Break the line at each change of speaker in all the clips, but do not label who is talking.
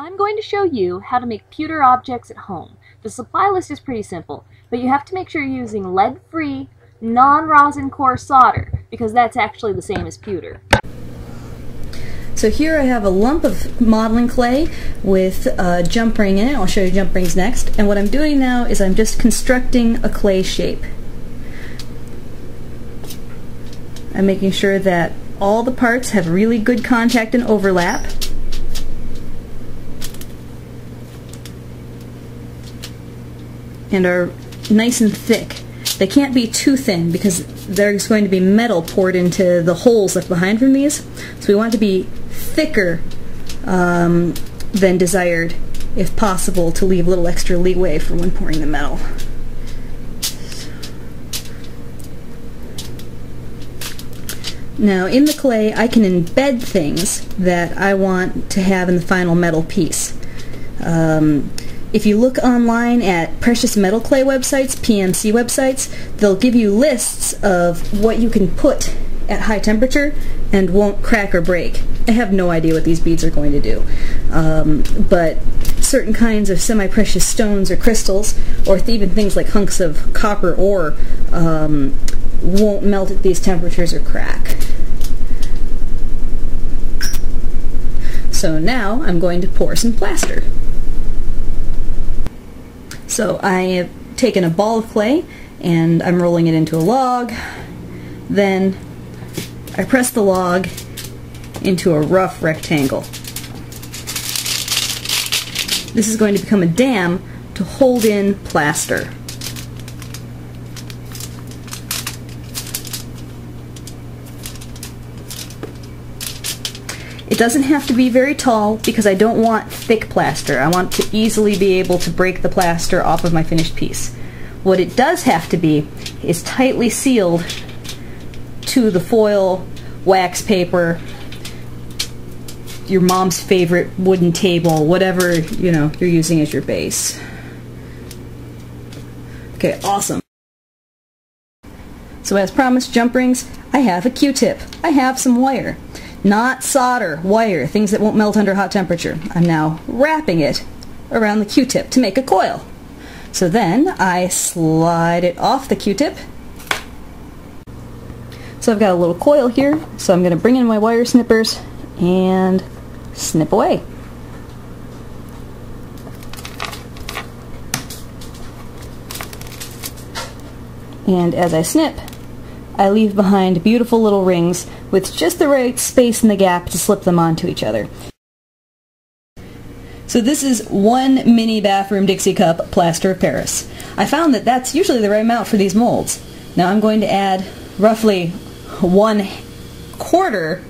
I'm going to show you how to make pewter objects at home. The supply list is pretty simple, but you have to make sure you're using lead-free, non-rosin core solder, because that's actually the same as pewter.
So here I have a lump of modeling clay with a jump ring in it. I'll show you jump rings next. And what I'm doing now is I'm just constructing a clay shape. I'm making sure that all the parts have really good contact and overlap. And are nice and thick. They can't be too thin because there's going to be metal poured into the holes left behind from these. So we want to be thicker um, than desired, if possible, to leave a little extra leeway for when pouring the metal. Now in the clay I can embed things that I want to have in the final metal piece. Um, if you look online at precious metal clay websites, PMC websites, they'll give you lists of what you can put at high temperature and won't crack or break. I have no idea what these beads are going to do. Um, but certain kinds of semi-precious stones or crystals, or even things like hunks of copper ore, um, won't melt at these temperatures or crack. So now I'm going to pour some plaster. So I have taken a ball of clay and I'm rolling it into a log. Then I press the log into a rough rectangle. This is going to become a dam to hold in plaster. It doesn't have to be very tall because I don't want thick plaster. I want to easily be able to break the plaster off of my finished piece. What it does have to be is tightly sealed to the foil, wax paper, your mom's favorite wooden table, whatever, you know, you're using as your base. Okay, awesome. So as promised, jump rings, I have a Q-tip. I have some wire not solder, wire, things that won't melt under hot temperature. I'm now wrapping it around the Q-tip to make a coil. So then I slide it off the Q-tip. So I've got a little coil here, so I'm going to bring in my wire snippers and snip away. And as I snip, I leave behind beautiful little rings with just the right space in the gap to slip them onto each other. So this is one mini bathroom Dixie cup plaster of Paris. I found that that's usually the right amount for these molds. Now I'm going to add roughly one quarter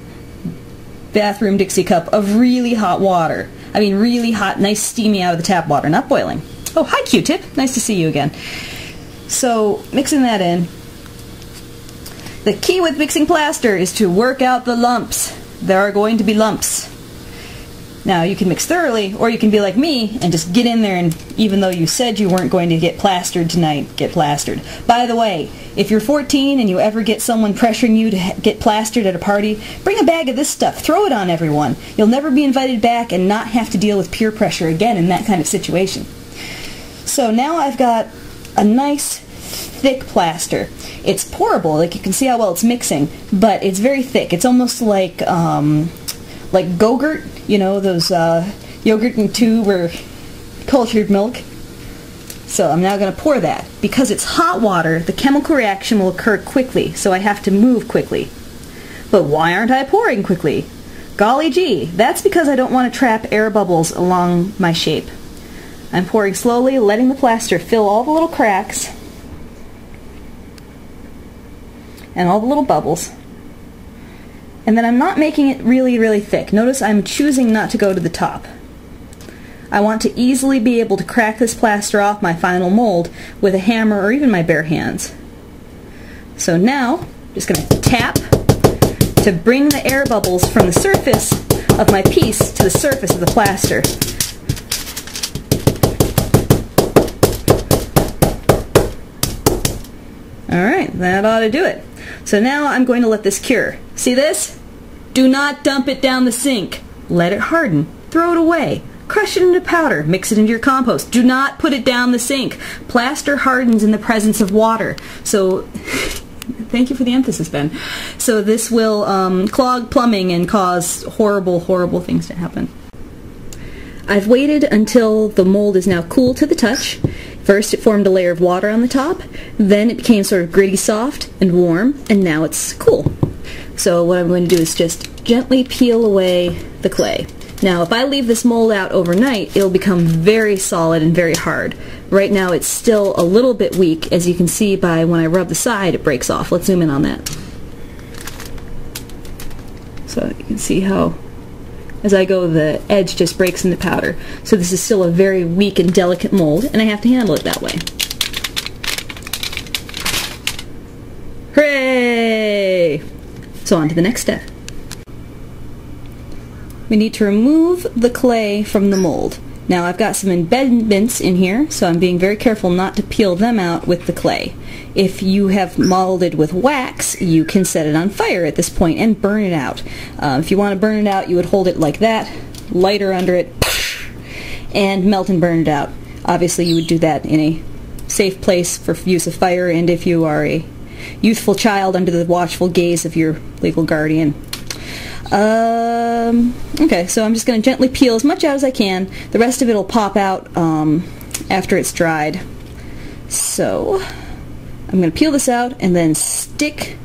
bathroom Dixie cup of really hot water. I mean really hot, nice steamy out of the tap water, not boiling. Oh, hi Q-tip. Nice to see you again. So mixing that in, the key with mixing plaster is to work out the lumps. There are going to be lumps. Now, you can mix thoroughly, or you can be like me and just get in there and even though you said you weren't going to get plastered tonight, get plastered. By the way, if you're 14 and you ever get someone pressuring you to get plastered at a party, bring a bag of this stuff. Throw it on everyone. You'll never be invited back and not have to deal with peer pressure again in that kind of situation. So now I've got a nice thick plaster. It's pourable, like you can see how well it's mixing, but it's very thick. It's almost like um, like Go-Gurt, you know, those uh, yogurt and tube or cultured milk. So I'm now going to pour that. Because it's hot water, the chemical reaction will occur quickly, so I have to move quickly. But why aren't I pouring quickly? Golly gee, that's because I don't want to trap air bubbles along my shape. I'm pouring slowly, letting the plaster fill all the little cracks and all the little bubbles. And then I'm not making it really, really thick. Notice I'm choosing not to go to the top. I want to easily be able to crack this plaster off my final mold with a hammer or even my bare hands. So now, I'm just going to tap to bring the air bubbles from the surface of my piece to the surface of the plaster. Alright, that ought to do it. So now I'm going to let this cure. See this? Do not dump it down the sink. Let it harden. Throw it away. crush it into powder, mix it into your compost. Do not put it down the sink. Plaster hardens in the presence of water. So, thank you for the emphasis, Ben. So this will um, clog plumbing and cause horrible, horrible things to happen. I've waited until the mold is now cool to the touch. First it formed a layer of water on the top, then it became sort of gritty soft and warm, and now it's cool. So what I'm going to do is just gently peel away the clay. Now if I leave this mold out overnight, it'll become very solid and very hard. Right now it's still a little bit weak, as you can see by when I rub the side it breaks off. Let's zoom in on that. So you can see how as I go, the edge just breaks into powder. So this is still a very weak and delicate mold, and I have to handle it that way. Hooray! So on to the next step. We need to remove the clay from the mold. Now I've got some embedments in here, so I'm being very careful not to peel them out with the clay. If you have molded with wax, you can set it on fire at this point and burn it out. Uh, if you want to burn it out, you would hold it like that, lighter under it, and melt and burn it out. Obviously, you would do that in a safe place for use of fire, and if you are a youthful child under the watchful gaze of your legal guardian. Um, okay, so I'm just going to gently peel as much out as I can. The rest of it will pop out um, after it's dried. So I'm going to peel this out and then stick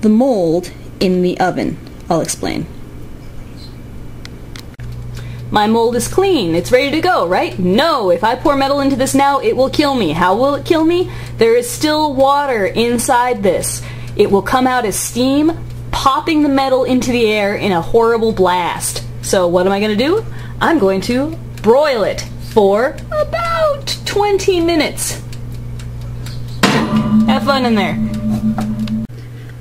the mold in the oven. I'll explain. My mold is clean. It's ready to go, right? No, if I pour metal into this now, it will kill me. How will it kill me? There is still water inside this. It will come out as steam, popping the metal into the air in a horrible blast. So what am I going to do? I'm going to broil it for about 20 minutes. Have fun in there.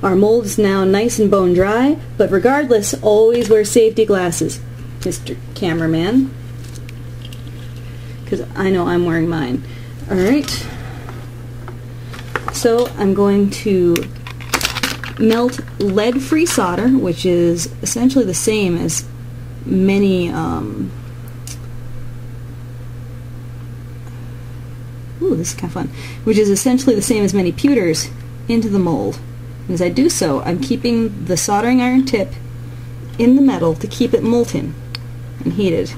Our mold is now nice and bone dry, but regardless, always wear safety glasses, Mr. Cameraman. Because I know I'm wearing mine. Alright. So I'm going to melt lead-free solder, which is essentially the same as many um, ooh, this is kind of fun, which is essentially the same as many pewters, into the mold. And as I do so, I'm keeping the soldering iron tip in the metal to keep it molten and heated.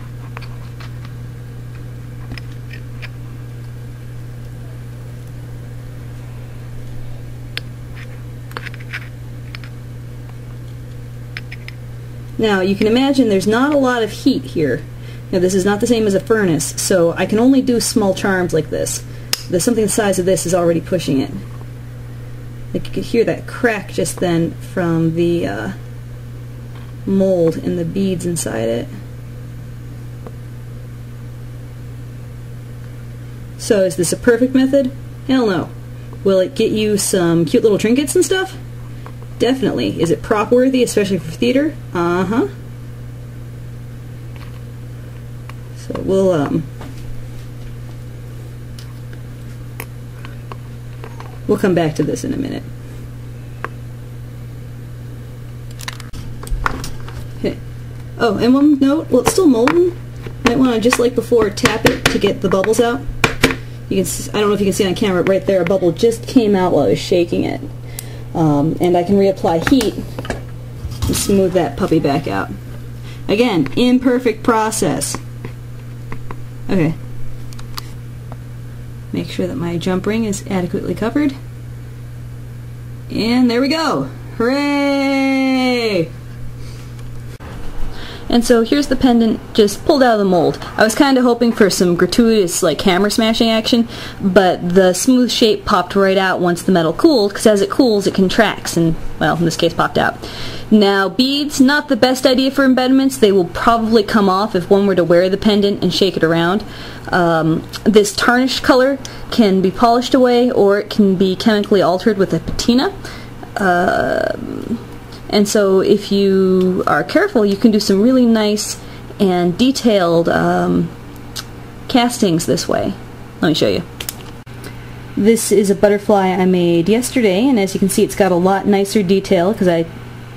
Now, you can imagine there's not a lot of heat here. Now, this is not the same as a furnace, so I can only do small charms like this. Something the size of this is already pushing it. Like you could hear that crack just then from the uh, mold and the beads inside it. So is this a perfect method? Hell no. Will it get you some cute little trinkets and stuff? Definitely. Is it prop worthy, especially for theater? Uh-huh. So we'll, um, we'll come back to this in a minute. Okay. Oh, and one note, well it's still molten. Might want to, just like before, tap it to get the bubbles out. You can, I don't know if you can see on camera, right there a bubble just came out while I was shaking it. Um, and I can reapply heat and smooth that puppy back out. Again, imperfect process. Okay. Make sure that my jump ring is adequately covered. And there we go. Hooray! And so here's the pendant just pulled out of the mold. I was kind of hoping for some gratuitous like hammer smashing action, but the smooth shape popped right out once the metal cooled, because as it cools it contracts, and well, in this case popped out. Now beads, not the best idea for embedments. They will probably come off if one were to wear the pendant and shake it around. Um, this tarnished color can be polished away or it can be chemically altered with a patina. Uh, and so if you are careful, you can do some really nice and detailed um, castings this way. Let me show you. This is a butterfly I made yesterday, and as you can see, it's got a lot nicer detail because I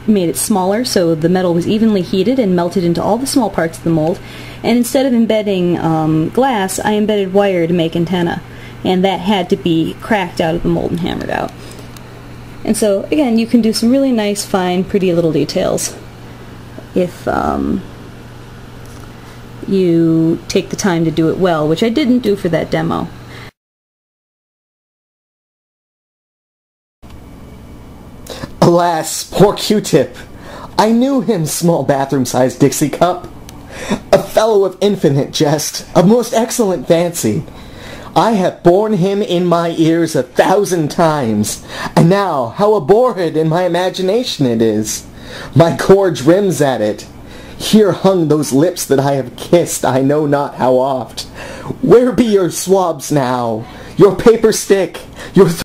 made it smaller so the metal was evenly heated and melted into all the small parts of the mold. And instead of embedding um, glass, I embedded wire to make antenna. And that had to be cracked out of the mold and hammered out. And so, again, you can do some really nice, fine, pretty little details if um, you take the time to do it well, which I didn't do for that demo.
Alas, poor Q-Tip. I knew him, small bathroom-sized Dixie cup. A fellow of infinite jest, of most excellent fancy. I have borne him in my ears a thousand times, and now how abhorred in my imagination it is. My gorge rims at it. Here hung those lips that I have kissed I know not how oft. Where be your swabs now? Your paper stick? Your